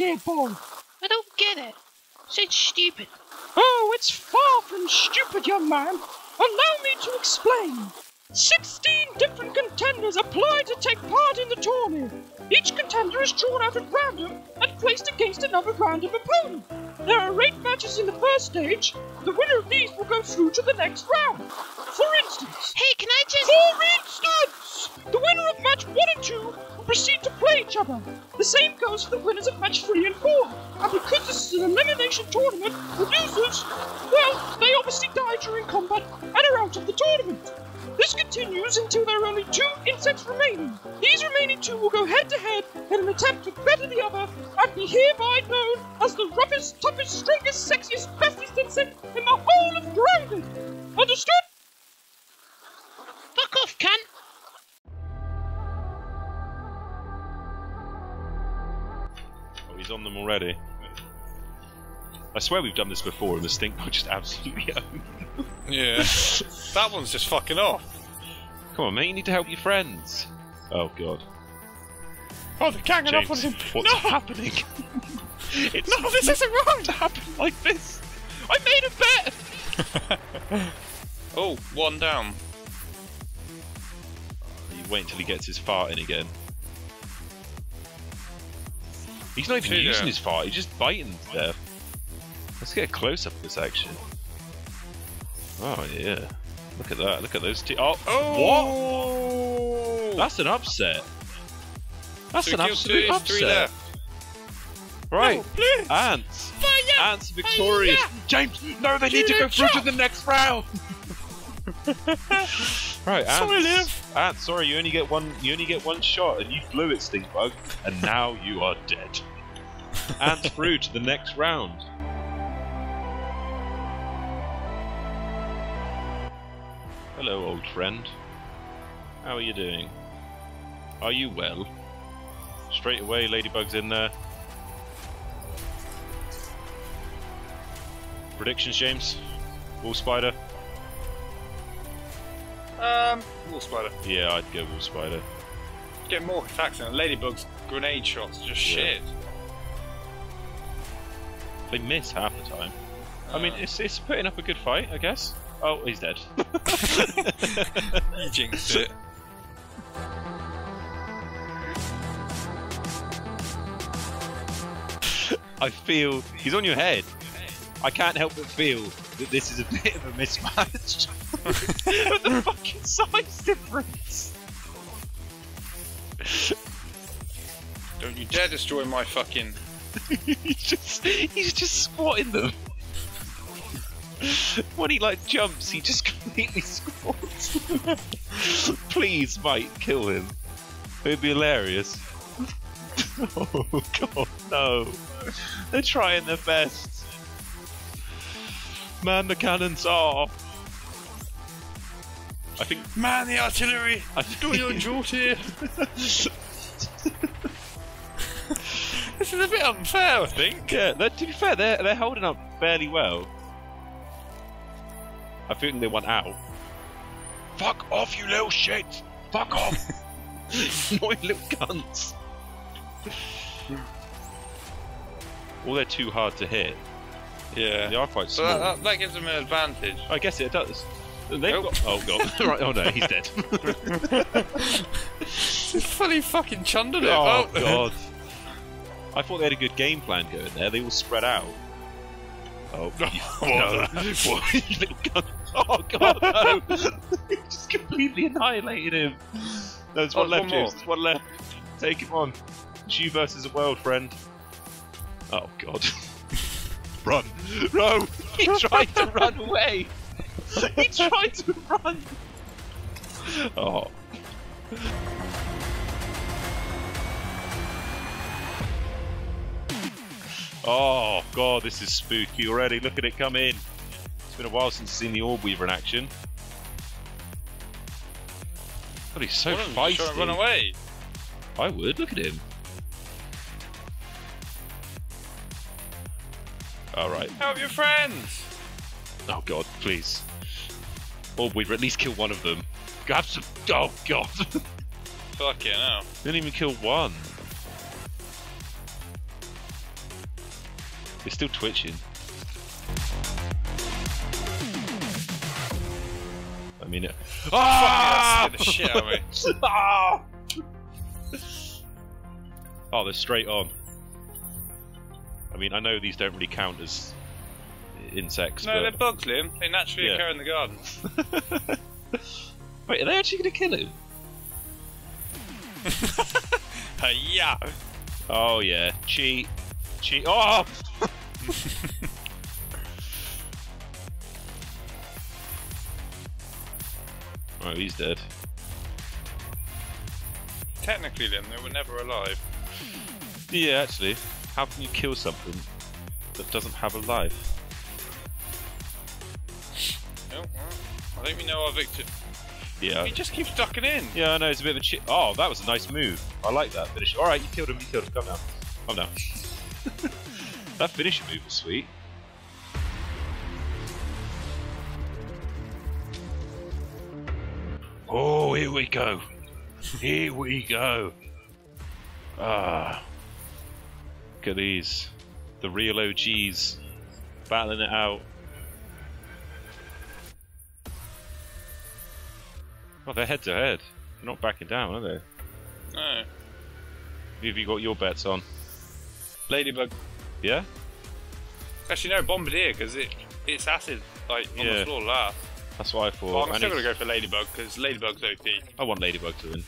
dear boy. I don't get it. Sounds stupid. Oh, it's far from stupid, young man. Allow me to explain. Sixteen different contenders apply to take part in the tournament. Each contender is drawn out at random and placed against another random opponent. There are eight matches in the first stage. The winner of these will go through to the next round. For instance, Hey, can I just. for instance, the winner of match one and two proceed to play each other. The same goes for the winners of match three and four. And because this is an elimination tournament, the losers, well, they obviously die during combat and are out of the tournament. This continues until there are only two insects remaining. These remaining two will go head to head in an attempt to better the other and be hereby known as the roughest, toughest, strongest, sexiest, I swear we've done this before and the stink bug just absolutely owned. Yeah. that one's just fucking off. Come on, mate, you need to help your friends. Oh god. Oh, they're ganging up on him. what's no! happening? it's No, this isn't wrong! to happen like this. I made a bet. Oh, one down. Ah, you wait until he gets his fart in again. He's not even Two using down. his fart, he's just biting to death. Let's get a close up of this action. Oh yeah. Look at that, look at those two. Oh, Oh! what? That's an upset. That's Three an absolute two, upset. Right. No. Ants. Fire! Ants victorious. James, no, they need to go through to the next round. right, Ants. Sorry, Liv. Ants, sorry, you only get one. You only get one shot, and you blew it, Stinkbug, and now you are dead. Ants through to the next round. Hello, old friend. How are you doing? Are you well? Straight away, Ladybug's in there. Predictions, James? Wolf Spider? Um, Wolf Spider. Yeah, I'd go Wolf Spider. Get more attacks and Ladybug's grenade shots are just Yeah. shit. They miss half the time. I mean, it's, it's putting up a good fight, I guess. Oh, he's dead. You jinxed it. I feel he's on your head. I can't help but feel that this is a bit of a mismatch. but the fucking size difference. Don't you dare destroy my fucking. he's just he's just squatting them. when he like jumps, he just completely squats. Please, Mike, kill him. It'd be hilarious. oh god, no! They're trying their best. Man, the cannons are. I think. Man, the artillery! I Do your duty! This is a bit unfair, I think. Yeah, to be fair, they're they're holding up fairly well. I think they want out. Fuck off, you little shit! Fuck off! Annoying little cunts. Well, they're too hard to hit. Yeah. They are quite So small. that, that, that gives them an advantage. I guess it does. They've Nope. got. Oh god! right. Oh no, he's dead. He's fully fucking chundered it. Oh, oh god! I thought they had a good game plan going there. They all spread out. Oh no! What? You little cunt. Oh god! No! You just completely annihilated him. No, there's Oh, one left, one. James. There's one left. Take him on. It's you versus the world, friend. Oh god! run! No! He tried to run away. He tried to run. Oh. Oh god, this is spooky already. Look at it come in. It's been a while since I've seen the Orb Weaver in action. God, he's so trying feisty. to run away. I would. Look at him. All right. Help your friends! Oh god, please. Orb we'd at least kill one of them. Grab some. Oh god! Fuck it, no. Didn't even kill one. It's still twitching. Mean it. Ah! Fuck, that the shit out of me. Ah! oh, they're straight on. I mean, I know these don't really count as insects, No, they're bugs, Liam. They naturally Yeah. occur in the garden. wait, are they actually going to kill him? yeah. Oh yeah, cheat, cheat. Oh! oh, he's dead. Technically, then, they were never alive. Yeah, actually, how can you kill something that doesn't have a life? Oh, I think we know our victim. Yeah. He just keeps ducking in. Yeah, I know, it's a bit of a cheat. Oh, that was a nice move. I like that finish. Alright, you killed him, you killed him. Come down. Come down. that finishing move was sweet. Oh, here we go. Here we go. Ah. Look at these. The real OGs battling it out. Oh, they're head to head. They're not backing down, are they? No. Who have you got your bets on? Ladybug. Yeah? Actually, no, Bombardier, because it, it's acid, like, on Yeah. the floor last. That's what I thought. Well, I'm still to go for Ladybug, because Ladybug's OP. I want Ladybug to win.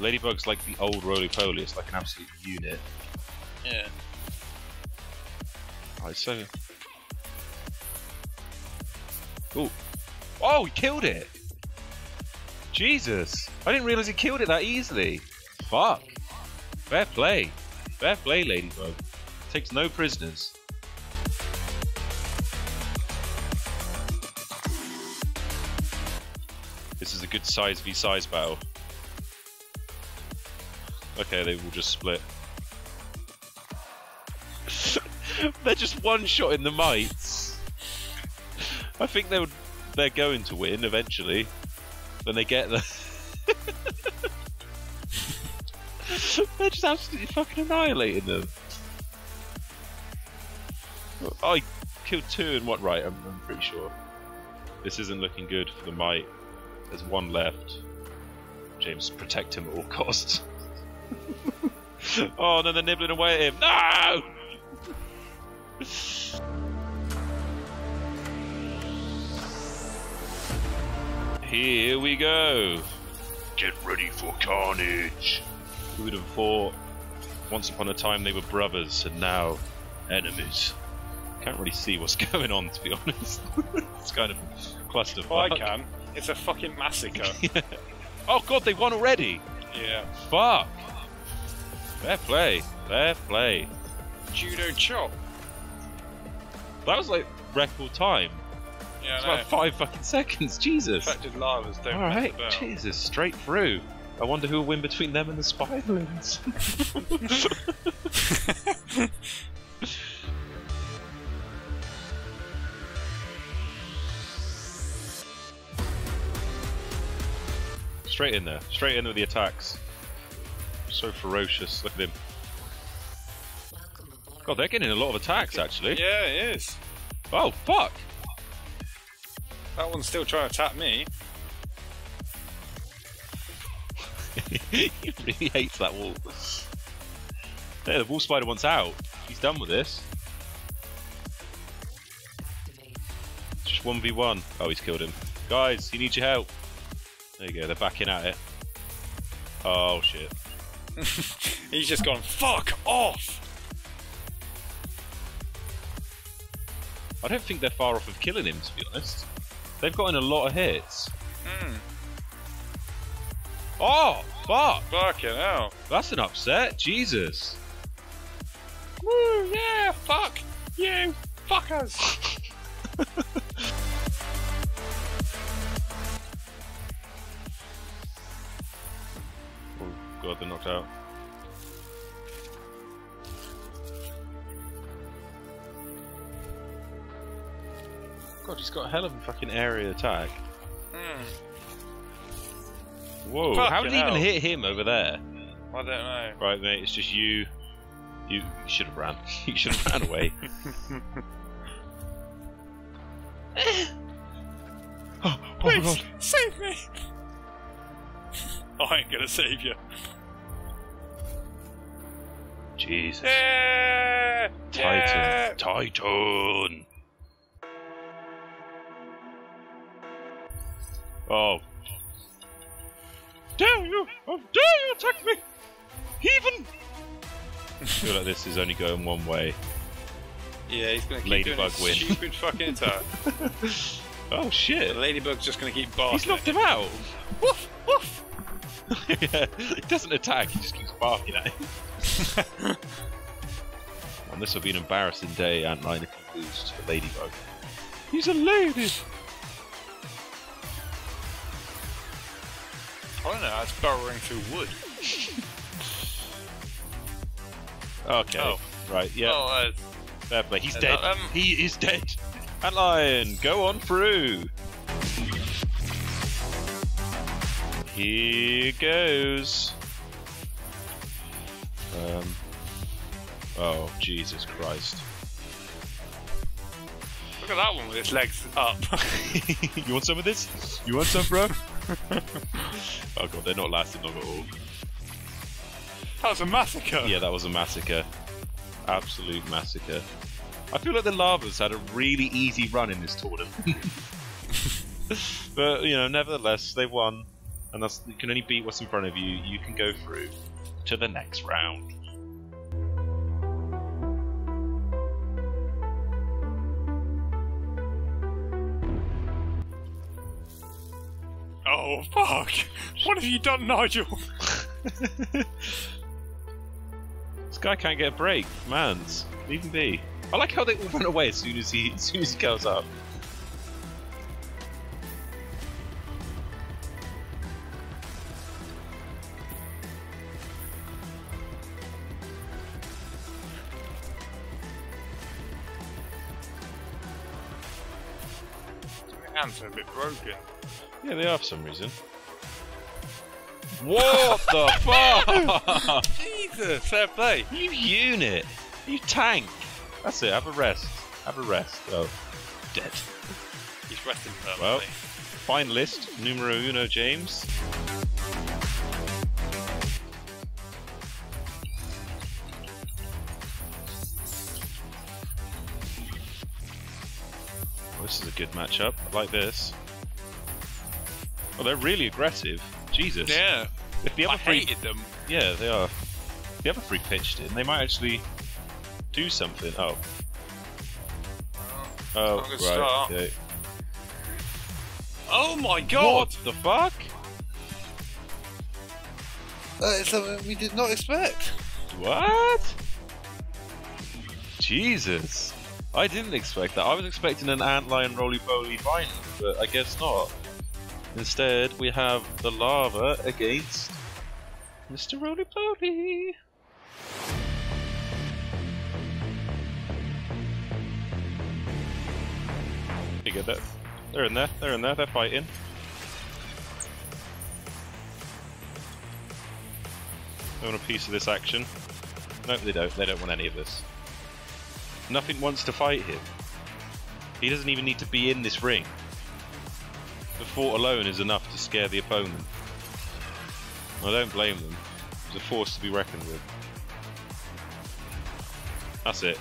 Ladybug's like the old roly poly, it's like an absolute unit. Yeah. It's so. Oh! Oh, he killed it! Jesus! I didn't realise he killed it that easily! Fuck! Fair play! Fair play, Ladybug. Takes no prisoners. This is a good size v size battle. Okay, they will just split. They're just one shot in the mites. I think they would. They're going to win eventually when they get there. they're just absolutely fucking annihilating them. I killed two in what right? I'm, I'm pretty sure. This isn't looking good for the mite. There's one left. James, protect him at all costs. oh, no, they're nibbling away at him. No! Here we go. Get ready for carnage. Who would have thought once upon a time they were brothers and now enemies? Can't really see what's going on to be honest. it's kind of clusterfuck. Oh, I can. It's a fucking massacre. Oh god, they won already! yeah. Fuck! Fair play, fair play. Judo chop. That was like record time. Yeah, It's about five fucking seconds, Jesus! Affected larvas don't Alright, mess. Jesus, straight through. I wonder who will win between them and the Spiderlings. straight in there, straight in with the attacks. So ferocious, look at him. God, they're getting a lot of attacks actually. Yeah, it is. Oh, fuck! That one's still trying to attack me. he really hates that wall. Yeah, the wolf spider wants out. He's done with this. Just 1v1. Oh, he's killed him. Guys, he needs your help. There you go, they're backing at it. Oh, shit. He's just gone, fuck off! I don't think they're far off of killing him, to be honest. They've gotten a lot of hits. Hmm. Oh, fuck! Fucking hell. That's an upset. Jesus. Woo, yeah, fuck you, fuckers. God, they're knocked out. God, he's got a hell of a fucking area attack. Hmm. Whoa, Fucking how did he even hit him over there? I don't know. Right, mate, it's just you. You, should have ran. you should have ran away. oh, Please, God. save me! I ain't gonna save you. Jesus. Yeah! Titan. Titan. Oh. Dare you! How dare you attack me! Heathen! I feel like this is only going one way. Yeah, he's gonna keep Ladybug doing his win. stupid fucking attack. Oh shit! the ladybug's just gonna keep barking. He's knocked him out. Woof, woof. yeah, he doesn't attack, he just keeps barking at him. and this will be an embarrassing day, Antlion, if you lose to the Ladybug. He's a lady! I don't know, it's burrowing through wood. Okay. Oh. Right, yeah. Oh, uh, Fair play. He's Uh, dead. um, he is dead. Antlion, go on through. Here goes. Oh, Jesus Christ. look at that one with its legs up. you want some of this? You want some, bro? oh god, they're not lasting long at all. that was a massacre. Yeah, that was a massacre. Absolute massacre. I feel like the Larvas had a really easy run in this tournament. but, you know, nevertheless, they won. And that's, you can only beat what's in front of you. You can go through to the next round. Oh fuck! What have you done, Nigel? This guy can't get a break. Mans. Leave him be. I like how they all run away as soon as he as soon as he goes up. My hands are a bit broken. Yeah, they are for some reason. What the fuck? Jesus, fair play. You unit! You tank! That's it, have a rest. Have a rest. Oh, dead. He's resting permanently. Well, permanently. finalist, numero uno, James. Well, this is a good matchup. I like this. Oh, they're really aggressive. Jesus. yeah, If the other I three hated them. Yeah, they are. If the other three pitched in, they might actually do something. Oh. Oh, oh not right. start. okay. Oh my god! What the fuck? That is something we did not expect. What? Jesus. I didn't expect that. I was expecting an antlion roly poly final, but I guess not. Instead, we have the larva against Mr. Roly Poly. You get that? They're in there. They're in there. They're fighting. They want a piece of this action. No, they don't. They don't want any of this. Nothing wants to fight him. He doesn't even need to be in this ring. Fort alone is enough to scare the opponent. I don't blame them. It's a force to be reckoned with. That's it.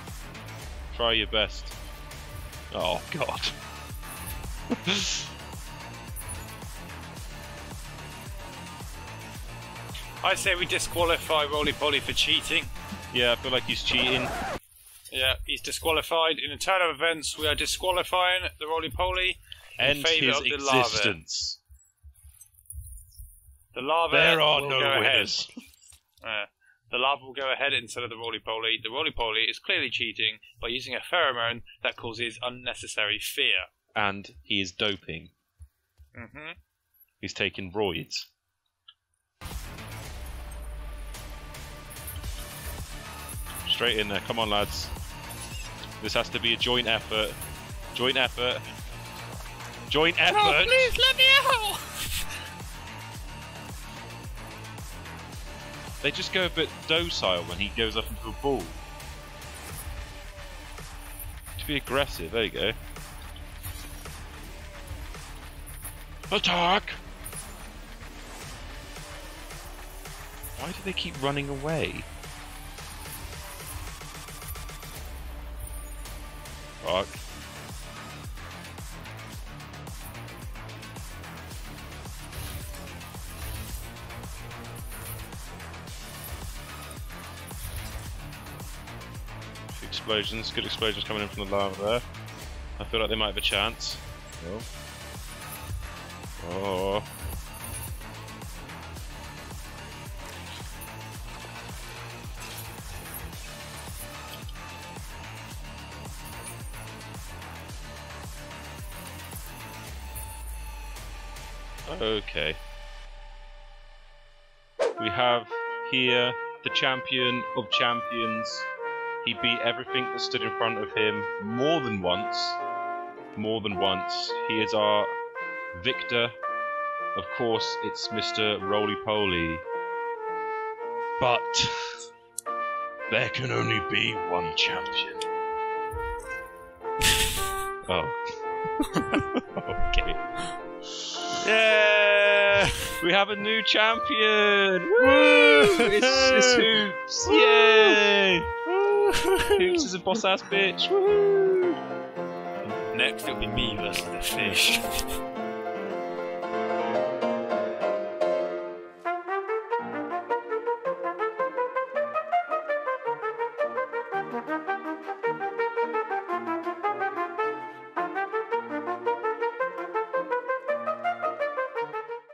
Try your best. Oh, God. I say we disqualify Roly Poly for cheating. yeah, I feel like he's cheating. Yeah, he's disqualified. In a turn of events, we are disqualifying the Roly Poly End his the larva. existence. The larva There are will no go winners. ahead. Uh, the larva will go ahead instead of the roly poly. The roly poly is clearly cheating by using a pheromone that causes unnecessary fear. And he is doping. hmm He's taking roids. Straight in there. Come on, lads. This has to be a joint effort. Joint effort. Joint effort. Oh, please let me out! They just go a bit docile when he goes up into a ball. To be aggressive, there you go. Attack! Why do they keep running away? Fuck. Explosions, good explosions coming in from the larva there. I feel like they might have a chance. Oh. Oh. Okay. We have here the champion of champions. He beat everything that stood in front of him more than once. More than once. He is our victor. Of course, it's Mr. Roly Poly. But there can only be one champion. oh. okay. Yeah! We have a new champion! Woo! It's, it's Hoops! Yay! Hoops is a boss ass bitch! Woo! Next, it'll be me versus the fish.